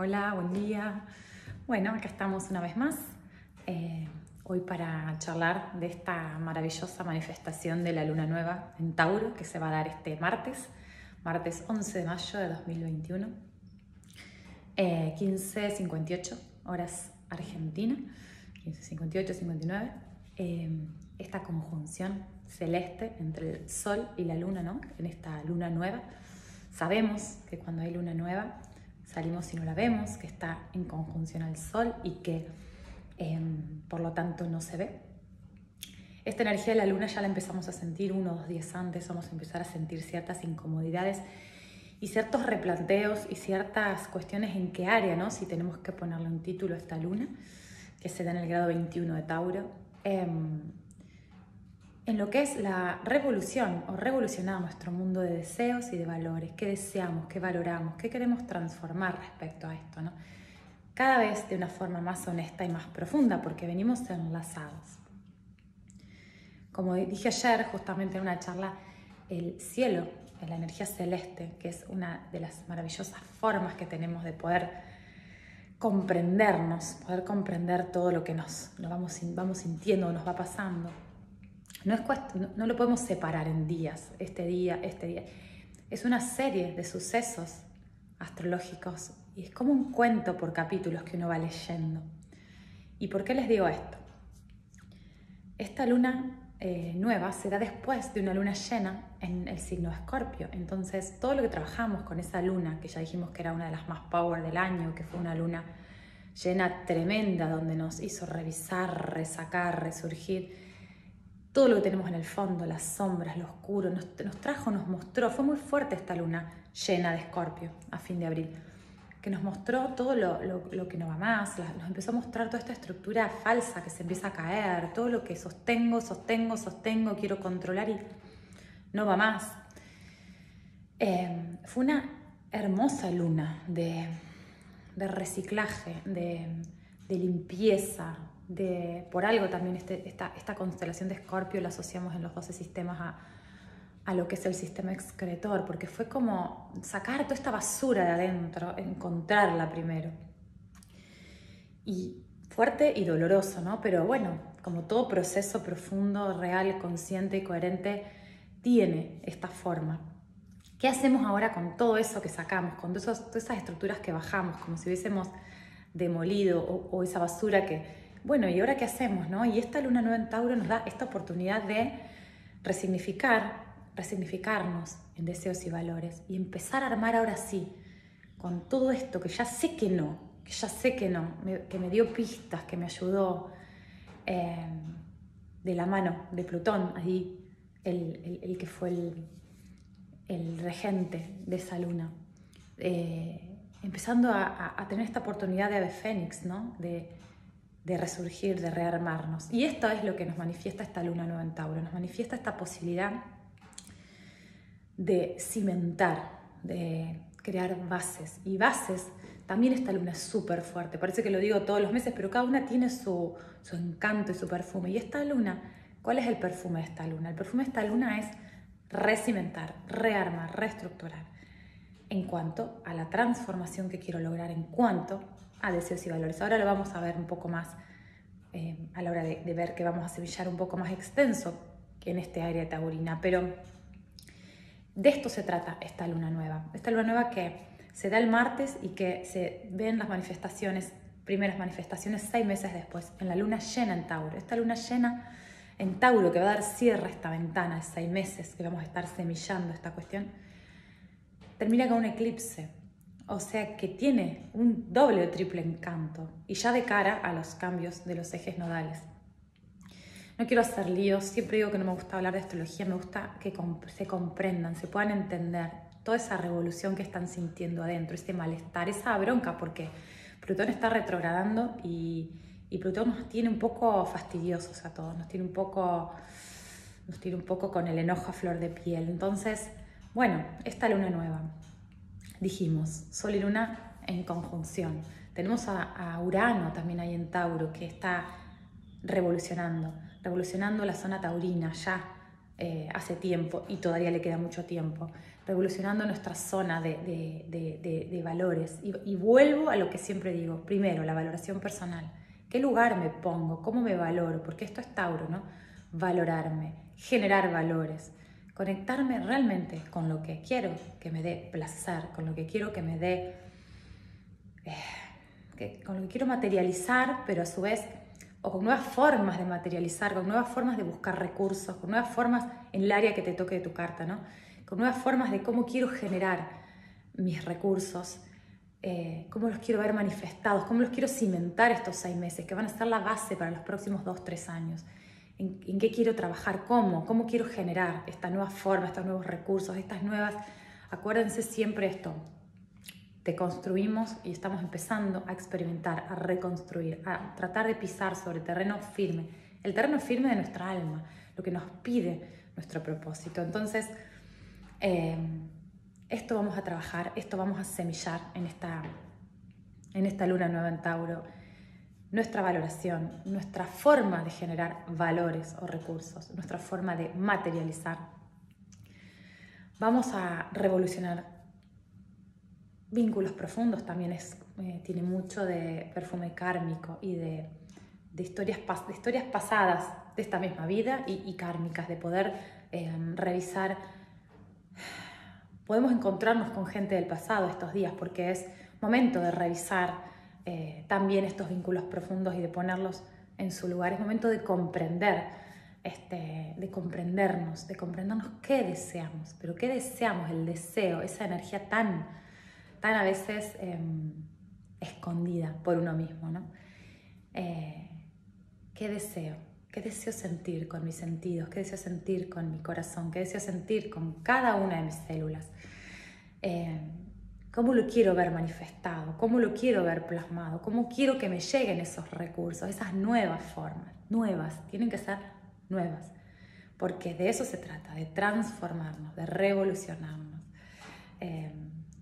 Hola, buen día. Bueno, acá estamos una vez más. eh, hoy para charlar de esta maravillosa manifestación de la luna nueva en Tauro que se va a dar este martes, martes 11 de mayo de 2021, eh, 15.58 horas Argentina, 15.58, 59. eh, esta conjunción celeste entre el Sol y la Luna, ¿no? En esta luna nueva. Sabemos que cuando hay luna nueva salimos y no la vemos, que está en conjunción al Sol y que eh, por lo tanto no se ve. Esta energía de la luna ya la empezamos a sentir uno o dos días antes, vamos a empezar a sentir ciertas incomodidades y ciertos replanteos y ciertas cuestiones en qué área, ¿no? Si tenemos que ponerle un título a esta luna, que se da en el grado 21 de Tauro. em, en lo que es la revolución o revolucionar nuestro mundo de deseos y de valores, qué deseamos, qué valoramos, qué queremos transformar respecto a esto, ¿no? Cada vez de una forma más honesta y más profunda, porque venimos enlazados. Como dije ayer, justamente en una charla, el cielo, la energía celeste, que es una de las maravillosas formas que tenemos de poder comprendernos, poder comprender todo lo que nos, lo vamos, vamos sintiendo, nos va pasando. No, es no, no lo podemos separar en días, este día, este día. Es una serie de sucesos astrológicos y es como un cuento por capítulos que uno va leyendo. ¿Y por qué les digo esto? Esta luna eh, nueva se da después de una luna llena en el signo de Escorpio. Entonces, todo lo que trabajamos con esa luna, que ya dijimos que era una de las más power del año, que fue una luna llena tremenda, donde nos hizo revisar, resacar, resurgir, todo lo que tenemos en el fondo, las sombras, lo oscuro, nos, trajo, nos mostró, fue muy fuerte esta luna llena de Escorpio a fin de abril que nos mostró todo lo, que no va más, nos empezó a mostrar toda esta estructura falsa que se empieza a caer, todo lo que sostengo, sostengo, sostengo, quiero controlar y no va más. Eh, fue una hermosa luna de, reciclaje, de, limpieza, por algo también este, esta, constelación de Escorpio la asociamos en los 12 sistemas a, lo que es el sistema excretor, porque fue como sacar toda esta basura de adentro, encontrarla primero. Y fuerte y doloroso, ¿no? Pero bueno, como todo proceso profundo, real, consciente y coherente, tiene esta forma. ¿Qué hacemos ahora con todo eso que sacamos, con todas esas estructuras que bajamos, como si hubiésemos demolido o esa basura que, bueno, ¿y ahora qué hacemos, no? Y esta luna nueva en Tauro nos da esta oportunidad de resignificar, resignificarnos en deseos y valores y empezar a armar ahora sí con todo esto que ya sé que no, que ya sé que no, que me dio pistas, que me ayudó eh, de la mano de Plutón, ahí el, que fue el, regente de esa luna, eh, empezando a, a, tener esta oportunidad de ave fénix, ¿no? de, de resurgir, de rearmarnos. Y esto es lo que nos manifiesta esta luna nueva en Tauro, nos manifiesta esta posibilidad de cimentar, de crear bases. Y bases, también esta luna es súper fuerte. Parece que lo digo todos los meses, pero cada una tiene su, su, encanto y su perfume. Y esta luna, ¿cuál es el perfume de esta luna? El perfume de esta luna es recimentar, rearmar, reestructurar. En cuanto a la transformación que quiero lograr, en cuanto a deseos y valores. Ahora lo vamos a ver un poco más eh, a la hora de, ver que vamos a semillar un poco más extenso que en este área taurina. Pero de esto se trata esta luna nueva. Esta luna nueva que se da el martes y que se ven las manifestaciones, primeras manifestaciones seis meses después, en la luna llena en Tauro. Esta luna llena en Tauro que va a dar cierre a esta ventana de seis meses que vamos a estar semillando esta cuestión, termina con un eclipse. O sea que tiene un doble o triple encanto y ya de cara a los cambios de los ejes nodales. No quiero hacer líos, siempre digo que no me gusta hablar de astrología, me gusta que se comprendan, se puedan entender toda esa revolución que están sintiendo adentro, ese malestar, esa bronca, porque Plutón está retrogradando y, Plutón nos tiene un poco fastidiosos a todos, nos tiene un poco, nos tiene un poco con el enojo a flor de piel. Entonces, bueno, esta luna nueva, dijimos, Sol y Luna en conjunción. Tenemos a, Urano también ahí en Tauro, que está revolucionando revolucionando la zona taurina, ya eh, hace tiempo y todavía le queda mucho tiempo, revolucionando nuestra zona de, de, valores. Y, y, vuelvo a lo que siempre digo, primero, la valoración personal. ¿Qué lugar me pongo? ¿Cómo me valoro? Porque esto es Tauro, ¿no? Valorarme, generar valores, conectarme realmente con lo que quiero que me dé placer, con lo que quiero que me dé, eh, con lo que quiero materializar, pero a su vez o con nuevas formas de materializar, con nuevas formas de buscar recursos, con nuevas formas en el área que te toque de tu carta, ¿no? Con nuevas formas de cómo quiero generar mis recursos, eh, cómo los quiero ver manifestados, cómo los quiero cimentar estos seis meses, que van a ser la base para los próximos dos, tres años. En, en qué quiero trabajar, cómo, cómo quiero generar esta nueva forma, estos nuevos recursos, estas nuevas... Acuérdense siempre esto, construimos y estamos empezando a experimentar, a reconstruir, a tratar de pisar sobre terreno firme, el terreno firme de nuestra alma, lo que nos pide nuestro propósito. Entonces, em, esto vamos a trabajar, esto vamos a semillar en esta, en esta luna nueva en Tauro, nuestra valoración, nuestra forma de generar valores o recursos, nuestra forma de materializar. Vamos a revolucionar vínculos profundos también es, eh, tiene mucho de perfume kármico y de, historias, de historias pasadas de esta misma vida y, kármicas, de poder eh, revisar. Podemos encontrarnos con gente del pasado estos días porque es momento de revisar eh, también estos vínculos profundos y de ponerlos en su lugar. Es momento de comprender, este, de comprendernos, de comprendernos qué deseamos, pero qué deseamos, el deseo, esa energía tan tan a veces em, escondida por uno mismo, ¿no? Eh, ¿Qué deseo? ¿Qué deseo sentir con mis sentidos? ¿Qué deseo sentir con mi corazón? ¿Qué deseo sentir con cada una de mis células? ¿Cómo lo quiero ver manifestado? ¿Cómo lo quiero ver plasmado? ¿Cómo quiero que me lleguen esos recursos, esas nuevas formas? Nuevas, tienen que ser nuevas. Porque de eso se trata, de transformarnos, de revolucionarnos. Eh,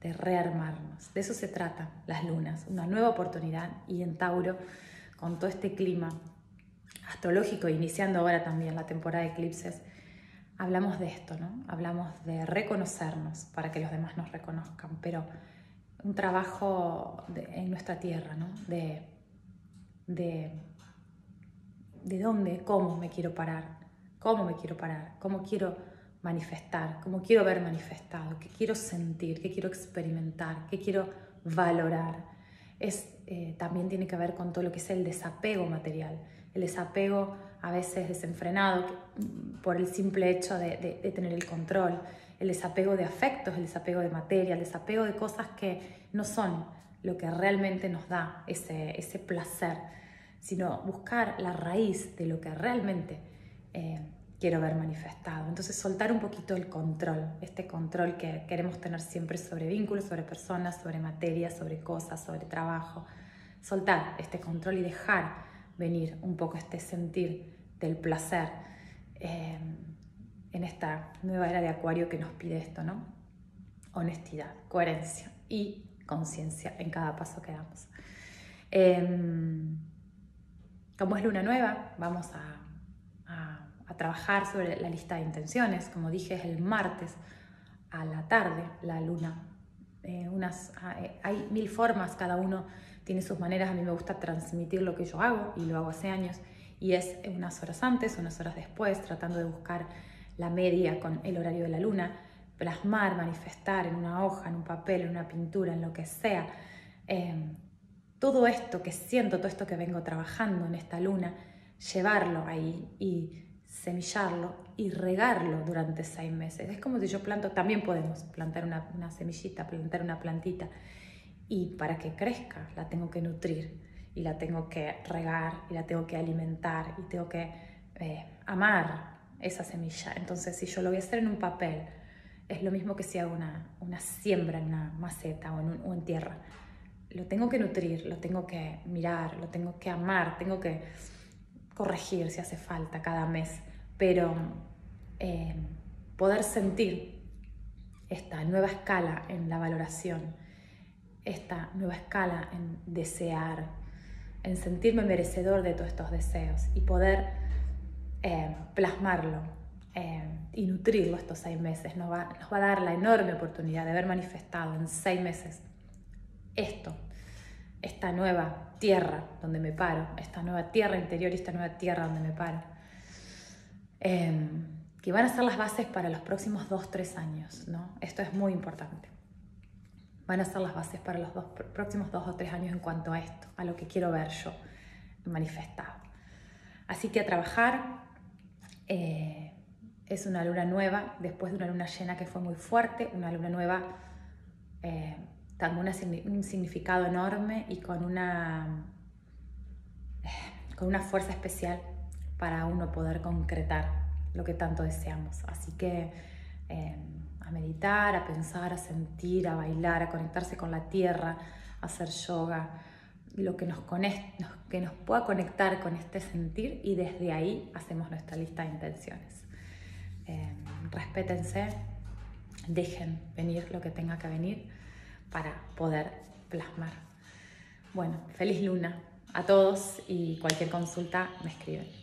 de rearmarnos. De eso se trata las lunas, una nueva oportunidad y en Tauro, con todo este clima astrológico, iniciando ahora también la temporada de eclipses, hablamos de esto, ¿no? Hablamos de reconocernos para que los demás nos reconozcan, pero un trabajo en nuestra tierra, ¿no? De, de, de dónde, cómo me quiero parar, cómo me quiero parar, cómo quiero manifestar, cómo quiero ver manifestado, qué quiero sentir, qué quiero experimentar, qué quiero valorar. Es, eh, también tiene que ver con todo lo que es el desapego material, el desapego a veces desenfrenado por el simple hecho de, tener el control, el desapego de afectos, el desapego de materia, el desapego de cosas que no son lo que realmente nos da ese, ese placer, sino buscar la raíz de lo que realmente eh, quiero ver manifestado. Entonces soltar un poquito el control, este control que queremos tener siempre sobre vínculos, sobre personas, sobre materia, sobre cosas, sobre trabajo. Soltar este control y dejar venir un poco este sentir del placer eh, en esta nueva era de Acuario que nos pide esto, ¿no? Honestidad, coherencia y conciencia en cada paso que damos. Em, como es luna nueva, vamos a a trabajar sobre la lista de intenciones. Como dije, es el martes a la tarde, la luna. Eh, unas, ah, eh, hay mil formas, cada uno tiene sus maneras. A mí me gusta transmitir lo que yo hago y lo hago hace años. Y es unas horas antes, unas horas después, tratando de buscar la media con el horario de la luna, plasmar, manifestar en una hoja, en un papel, en una pintura, en lo que sea. Eh, todo esto que siento, todo esto que vengo trabajando en esta luna, llevarlo ahí y semillarlo y regarlo durante seis meses. Es como si yo planto, también podemos plantar una, semillita, plantar una plantita y para que crezca la tengo que nutrir y la tengo que regar y la tengo que alimentar y tengo que eh, amar esa semilla. Entonces si yo lo voy a hacer en un papel, es lo mismo que si hago una, una siembra en una maceta o en, o en tierra. Lo tengo que nutrir, lo tengo que mirar, lo tengo que amar, tengo que corregir si hace falta cada mes pero eh, poder sentir esta nueva escala en la valoración, esta nueva escala en desear, en sentirme merecedor de todos estos deseos y poder eh, plasmarlo eh, y nutrirlo estos seis meses. Nos va, nos va a dar la enorme oportunidad de haber manifestado en seis meses esto, esta nueva tierra donde me paro, esta nueva tierra interior y esta nueva tierra donde me paro, em, que van a ser las bases para los próximos dos, tres años. ¿no? Esto es muy importante. Van a ser las bases para los dos, próximos dos o tres años en cuanto a esto, a lo que quiero ver yo manifestado. Así que a trabajar. Eh, es una luna nueva, después de una luna llena que fue muy fuerte, una luna nueva eh, con un significado enorme y con una, con una fuerza especial para uno poder concretar lo que tanto deseamos. Así que eh, a meditar, a pensar, a sentir, a bailar, a conectarse con la tierra, a hacer yoga, lo que nos, que nos pueda conectar con este sentir y desde ahí hacemos nuestra lista de intenciones. Eh, respétense, dejen venir lo que tenga que venir para poder plasmar. Bueno, feliz luna a todos y cualquier consulta me escriben.